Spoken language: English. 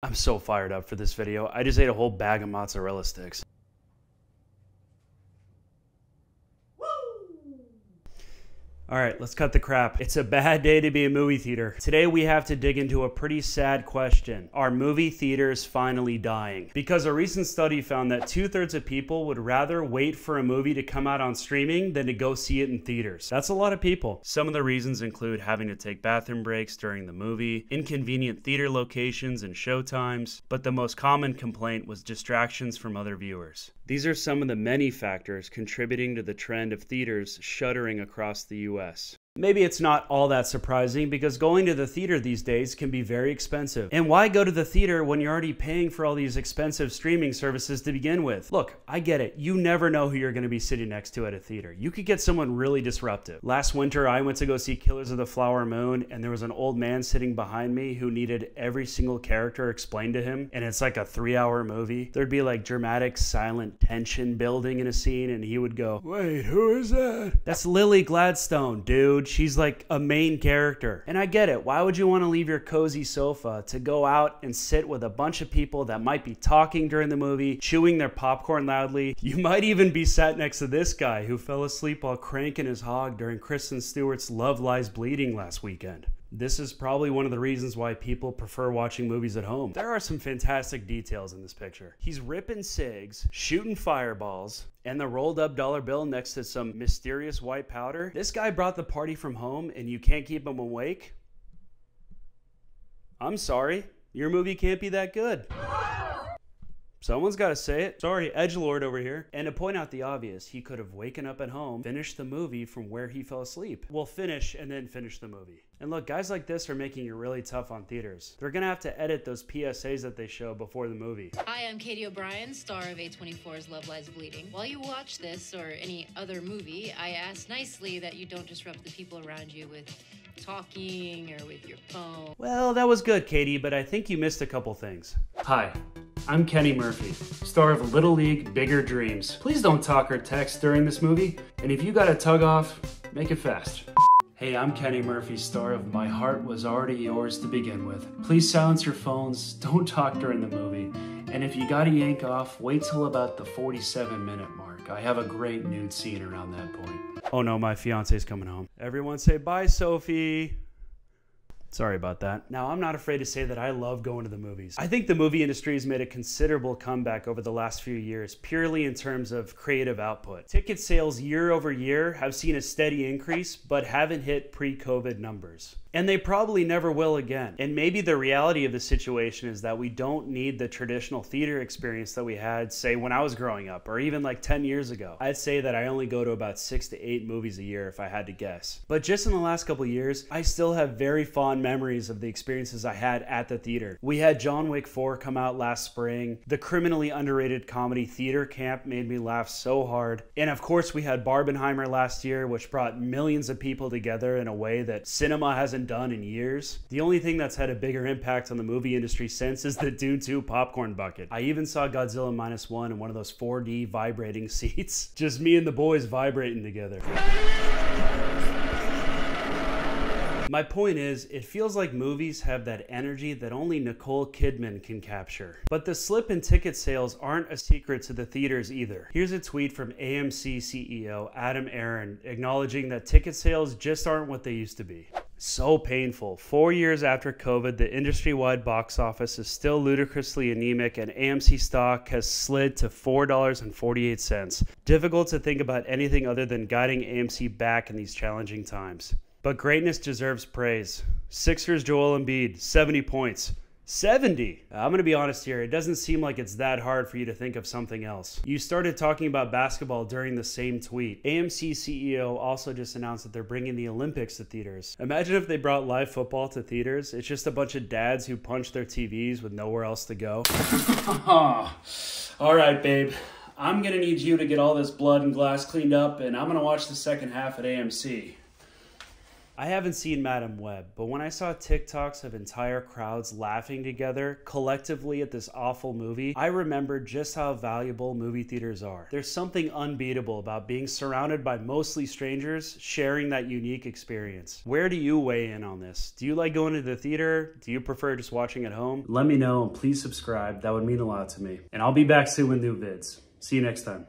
I'm so fired up for this video. I just ate a whole bag of mozzarella sticks. All right, let's cut the crap. It's a bad day to be a movie theater. Today we have to dig into a pretty sad question. Are movie theaters finally dying? Because a recent study found that two thirds of people would rather wait for a movie to come out on streaming than to go see it in theaters. That's a lot of people. Some of the reasons include having to take bathroom breaks during the movie, inconvenient theater locations and showtimes, but the most common complaint was distractions from other viewers. These are some of the many factors contributing to the trend of theaters shuttering across the US. Maybe it's not all that surprising because going to the theater these days can be very expensive. And why go to the theater when you're already paying for all these expensive streaming services to begin with? Look, I get it. You never know who you're going to be sitting next to at a theater. You could get someone really disruptive. Last winter, I went to go see Killers of the Flower Moon, and there was an old man sitting behind me who needed every single character explained to him. And it's like a three hour movie. There'd be like dramatic, silent tension building in a scene, and he would go, Wait, who is that? That's Lily Gladstone, dude. She's like a main character. And I get it. Why would you want to leave your cozy sofa to go out and sit with a bunch of people that might be talking during the movie, chewing their popcorn loudly? You might even be sat next to this guy who fell asleep while cranking his hog during Kristen Stewart's Love Lies Bleeding last weekend. This is probably one of the reasons why people prefer watching movies at home. There are some fantastic details in this picture. He's ripping cigs, shooting fireballs, and the rolled up dollar bill next to some mysterious white powder. This guy brought the party from home and you can't keep him awake? I'm sorry. Your movie can't be that good. Someone's got to say it. Sorry, edge lord over here. And to point out the obvious, he could have waken up at home, finished the movie from where he fell asleep. Well, finish and then finish the movie. And look, guys like this are making it really tough on theaters. They're gonna have to edit those PSAs that they show before the movie. Hi, I'm Katy O'Brian, star of A24's Love Lies Bleeding. While you watch this or any other movie, I ask nicely that you don't disrupt the people around you with talking or with your phone. Well, that was good, Katy, but I think you missed a couple things. Hi, I'm Kenny Murphy, star of Little League Bigger Dreams. Please don't talk or text during this movie, and if you got a tug off, make it fast. Hey, I'm Kenny Murphy, star of My Heart Was Already Yours to Begin With. Please silence your phones, don't talk during the movie, and if you gotta yank off, wait till about the 47 minute mark. I have a great nude scene around that point. Oh no, my fiance's coming home. Everyone say bye, Sophie. Sorry about that. Now, I'm not afraid to say that I love going to the movies. I think the movie industry has made a considerable comeback over the last few years, purely in terms of creative output. Ticket sales year over year have seen a steady increase, but haven't hit pre COVID numbers. And they probably never will again. And maybe the reality of the situation is that we don't need the traditional theater experience that we had, say, when I was growing up, or even like 10 years ago. I'd say that I only go to about six to eight movies a year if I had to guess. But just in the last couple years, I still have very fond memories of the experiences I had at the theater. We had John Wick 4 come out last spring. The criminally underrated comedy Theater Camp made me laugh so hard. And of course, we had Barbenheimer last year, which brought millions of people together in a way that cinema hasn't done in years. The only thing that's had a bigger impact on the movie industry since is the Dune 2 popcorn bucket. I even saw Godzilla Minus One in one of those 4D vibrating seats. Just me and the boys vibrating together. My point is, it feels like movies have that energy that only Nicole Kidman can capture. But the slip in ticket sales aren't a secret to the theaters either. Here's a tweet from AMC CEO Adam Aron acknowledging that ticket sales just aren't what they used to be. So painful. Four years after COVID, the industry wide box office is still ludicrously anemic, and AMC stock has slid to $4.48. Difficult to think about anything other than guiding AMC back in these challenging times. But greatness deserves praise. Sixers Joel Embiid, 70 points. 70. I'm going to be honest here. It doesn't seem like it's that hard for you to think of something else. You started talking about basketball during the same tweet. AMC CEO also just announced that they're bringing the Olympics to theaters. Imagine if they brought live football to theaters. It's just a bunch of dads who punch their TVs with nowhere else to go. all right, babe. I'm going to need you to get all this blood and glass cleaned up, and I'm going to watch the second half at AMC. I haven't seen Madame Web, but when I saw TikToks of entire crowds laughing together collectively at this awful movie, I remembered just how valuable movie theaters are. There's something unbeatable about being surrounded by mostly strangers sharing that unique experience. Where do you weigh in on this? Do you like going to the theater? Do you prefer just watching at home? Let me know and please subscribe. That would mean a lot to me. And I'll be back soon with new vids. See you next time.